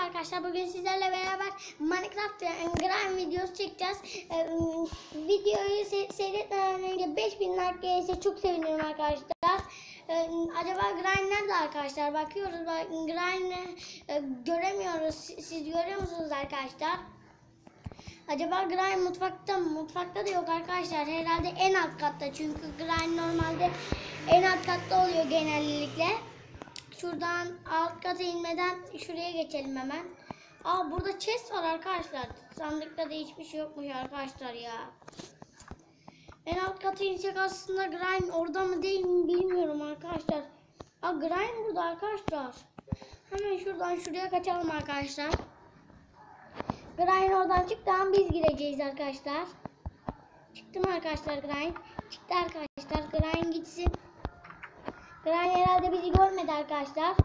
arkadaşlar. Bugün sizlerle beraber Minecraft Grime videosu çekeceğiz. Ee, videoyu se seyretmeden önce 5000 like gelirse çok sevinirim arkadaşlar. Ee, acaba Grime nerede arkadaşlar? Bakıyoruz. Bak, Grime'i e, göremiyoruz. Siz, siz görüyor musunuz arkadaşlar? Acaba Grime mutfakta mı? Mutfakta da yok arkadaşlar. Herhalde en alt katta. Çünkü Grime normalde en alt katta oluyor genellikle. Şuradan alt kata inmeden şuraya geçelim hemen. Aa burada chest var arkadaşlar. Sandıkta da hiçbir şey yokmuş arkadaşlar ya. En alt kata insek aslında Grime orada mı değil mi bilmiyorum arkadaşlar. Aa Grime burada arkadaşlar. Hemen şuradan şuraya kaçalım arkadaşlar. Grime oradan çıktı ama biz gireceğiz arkadaşlar. Çıktı mı arkadaşlar Grime? Çıktı arkadaşlar. Grime gitsin. Granny herhalde bizi görmedi arkadaşlar.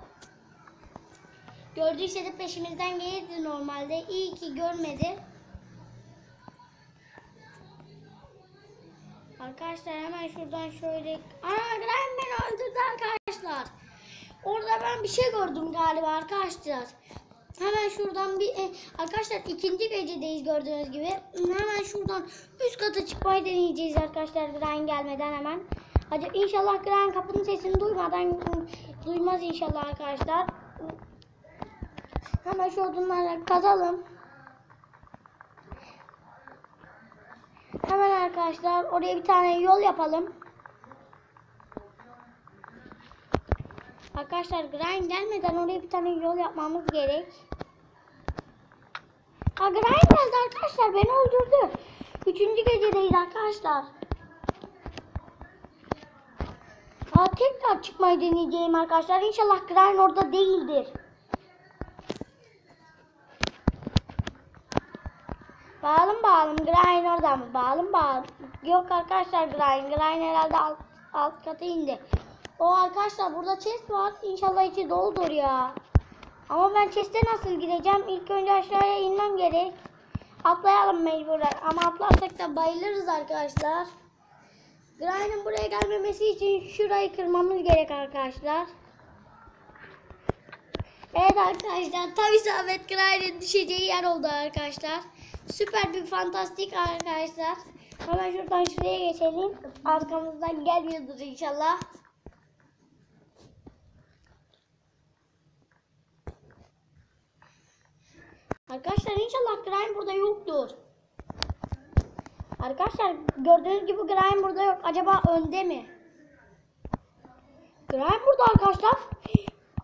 Gördüyse de peşimizden gelirdi normalde. İyi ki görmedi. Arkadaşlar hemen şuradan şöyle... Ana Granny beni öldürdü arkadaşlar. Orada ben bir şey gördüm galiba arkadaşlar. Hemen şuradan bir... e, arkadaşlar ikinci gecedeyiz gördüğünüz gibi. Hemen şuradan üst kata çıkmayı deneyeceğiz arkadaşlar Granny gelmeden hemen. Hadi inşallah Gren kapının sesini duymadan duymaz inşallah arkadaşlar. Hemen şu odunları kazalım. Hemen arkadaşlar oraya bir tane yol yapalım. Arkadaşlar Gren gelmeden oraya bir tane yol yapmamız gerek. Ha Gren geldi arkadaşlar beni öldürdü. Üçüncü gecedeyiz arkadaşlar. Aa, tekrar çıkmayı deneyeceğim arkadaşlar. İnşallah Grind orada değildir. Bağalım bağalım. Grind orada mı? Bağalım bağalım. Yok arkadaşlar Grind. Grind herhalde alt, alt kata indi. O arkadaşlar burada chest var. İnşallah içi doludur ya. Ama ben chest'e nasıl gireceğim? İlk önce aşağıya inmem gerek. Atlayalım mecburen. Ama atlarsak da bayılırız arkadaşlar. Grind'in buraya gelmemesi için şurayı kırmamız gerek arkadaşlar. Evet arkadaşlar tam isabet Grind'in düşeceği yer oldu arkadaşlar. Süper bir fantastik arkadaşlar. Hemen şuradan şuraya geçelim. Arkamızdan gelmiyordur inşallah. Arkadaşlar inşallah Grind burada yoktur. Arkadaşlar gördüğünüz gibi Grime burada yok. Acaba önde mi? Grime burada arkadaşlar.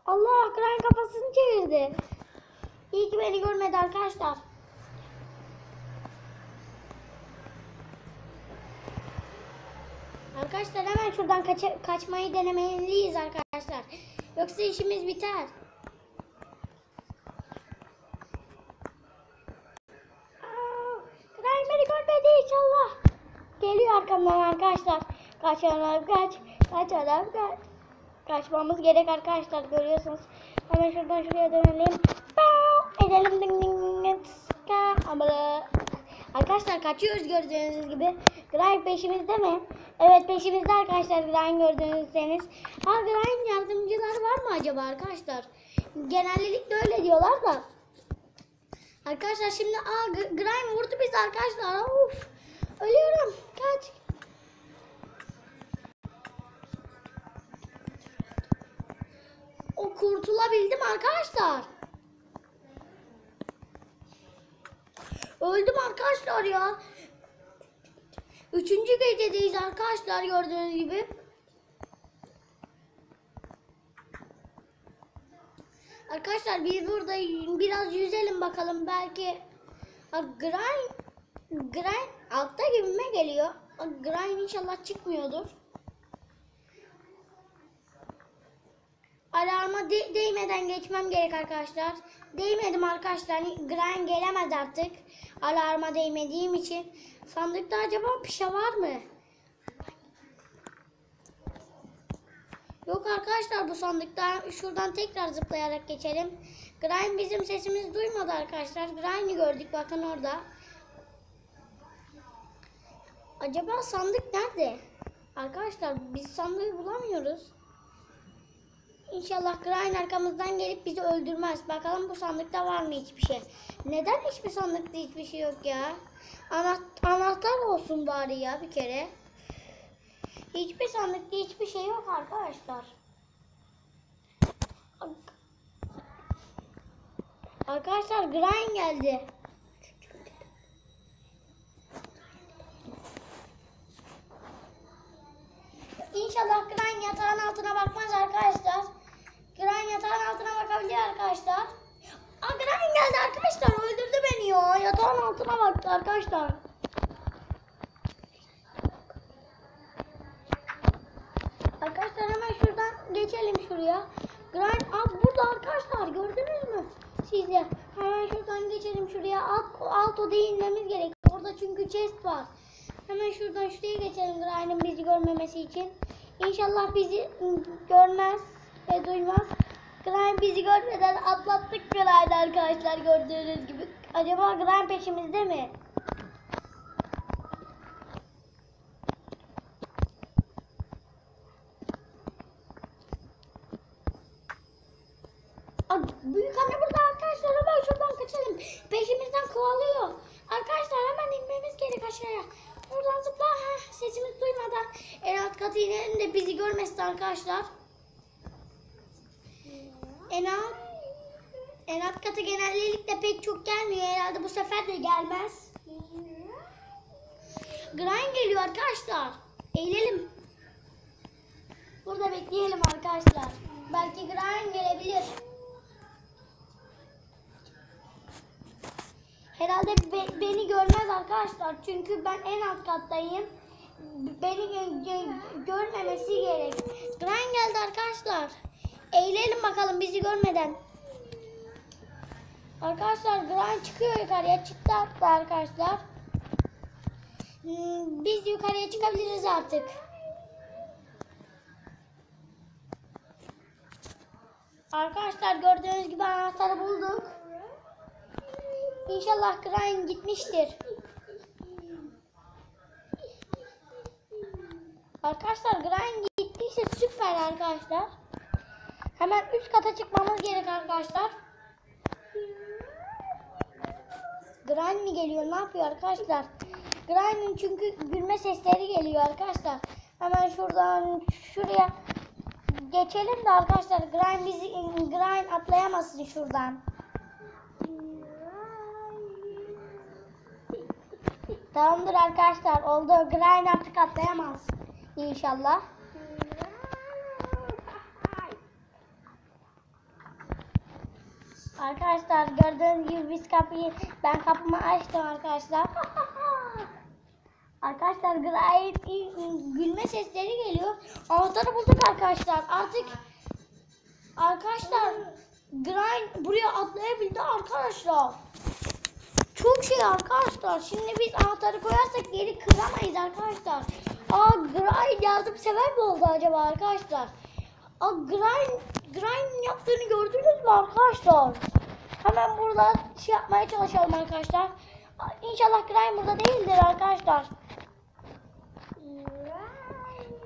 Allah Grime kafasını çevirdi. İyi ki beni görmedi arkadaşlar. Arkadaşlar hemen şuradan kaça- kaçmayı denemeliyiz arkadaşlar. Yoksa işimiz biter. Grime beni görmedi inşallah. Geliyor arkamdan arkadaşlar. Kaç adam kaç. Kaç adam kaç. Kaçmamız gerek arkadaşlar görüyorsunuz. Hemen şuradan şuraya dönelim. Pow! Edelim ding ding ding. Ama Arkadaşlar kaçıyoruz gördüğünüz gibi. Grind peşimizde mi? Evet peşimizde arkadaşlar Grind gördüğünüzseniz. Ha Grind yardımcılar var mı acaba arkadaşlar? Genellikle öyle diyorlar da. Arkadaşlar şimdi aa G- Grime vurdu biz arkadaşlar. Of. Ölüyorum. Kaç. O kurtulabildim arkadaşlar. Öldüm arkadaşlar ya. Üçüncü gecedeyiz arkadaşlar gördüğünüz gibi. Arkadaşlar biz burada biraz yüzelim bakalım belki Grind Grind altta gibime geliyor. Grind inşallah çıkmıyordur. Alarma de- değmeden geçmem gerek arkadaşlar. Değmedim arkadaşlar. Hani Grind gelemez artık. Alarma değmediğim için. Sandıkta acaba pişa var mı? Yok arkadaşlar bu sandıkta şuradan tekrar zıplayarak geçelim. Grind bizim sesimizi duymadı arkadaşlar. Grind'i gördük bakın orada. Acaba sandık nerede? Arkadaşlar biz sandığı bulamıyoruz. İnşallah Grind arkamızdan gelip bizi öldürmez. Bakalım bu sandıkta var mı hiçbir şey. Neden hiçbir sandıkta hiçbir şey yok ya? Anaht- anahtar olsun bari ya bir kere. Hiçbir sandıkta hiçbir şey yok arkadaşlar. Arkadaşlar Grind geldi. İnşallah Grind yatağın altına bakmaz arkadaşlar. Grind yatağın altına bakabilir arkadaşlar. Aa Grind geldi arkadaşlar. Öldürdü beni ya. Yatağın altına baktı arkadaşlar. Arkadaşlar hemen şuradan geçelim şuraya. Grind aa, burada arkadaşlar gördünüz mü? Siz hemen şuradan geçelim şuraya. Alt, alt odaya inmemiz gerek. Orada çünkü chest var. Hemen şuradan şuraya geçelim Grind'in bizi görmemesi için. İnşallah bizi görmez ve duymaz. Grind bizi görmeden atlattık Grind'i arkadaşlar gördüğünüz gibi. Acaba Grind peşimizde mi? Büyük anne burada arkadaşlar hemen şuradan kaçalım. Peşimizden kovalıyor. Arkadaşlar hemen inmemiz gerek aşağıya. Buradan zıpla. Heh, sesimiz duymadan en alt katı inelim de bizi görmesin arkadaşlar. En alt, en alt katı genellikle pek çok gelmiyor. Herhalde bu sefer de gelmez. Grind geliyor arkadaşlar. Eğilelim. Burada bekleyelim arkadaşlar. Belki Grind gelebilir. Herhalde be- beni görmez arkadaşlar. Çünkü ben en alt kattayım. Beni gö- gö- görmemesi gerek. Grind geldi arkadaşlar. Eğilelim bakalım bizi görmeden. Arkadaşlar Grind çıkıyor yukarıya. Çıktı hatta arkadaşlar. Hmm, Biz yukarıya çıkabiliriz artık. Arkadaşlar gördüğünüz gibi anahtarı bulduk. İnşallah Grind gitmiştir. Arkadaşlar Grind gittiyse süper arkadaşlar. Hemen üst kata çıkmamız gerek arkadaşlar. Mi geliyor? Ne yapıyor arkadaşlar? Grind'in çünkü gülme sesleri geliyor arkadaşlar. Hemen şuradan şuraya geçelim de arkadaşlar Grind bizi Grind atlayamasın şuradan. Tamamdır arkadaşlar. Oldu. Grind artık atlayamaz. İnşallah. Arkadaşlar gördüğünüz gibi biz kapıyı ben kapımı açtım arkadaşlar. arkadaşlar gayet gülme sesleri geliyor. Anahtarı bulduk arkadaşlar. Artık arkadaşlar Grind buraya atlayabildi arkadaşlar. Çok şey arkadaşlar. Şimdi biz anahtarı koyarsak geri kıramayız arkadaşlar. Aa Grind yardımsever mi oldu acaba arkadaşlar? Aa Grind, Grind yaptığını gördünüz mü arkadaşlar? Hemen burada şey yapmaya çalışalım arkadaşlar. İnşallah Grind burada değildir arkadaşlar.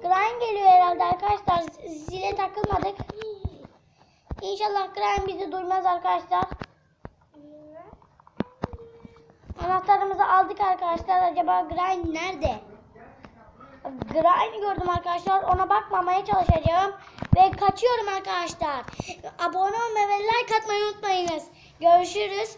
Grind geliyor herhalde arkadaşlar. Zile takılmadık. İnşallah Grind bizi duymaz arkadaşlar. Anahtarımızı aldık arkadaşlar. Acaba Grind nerede? Grind gördüm arkadaşlar. Ona bakmamaya çalışacağım. Ve kaçıyorum arkadaşlar. Abone olmayı ve like atmayı unutmayınız. Görüşürüz.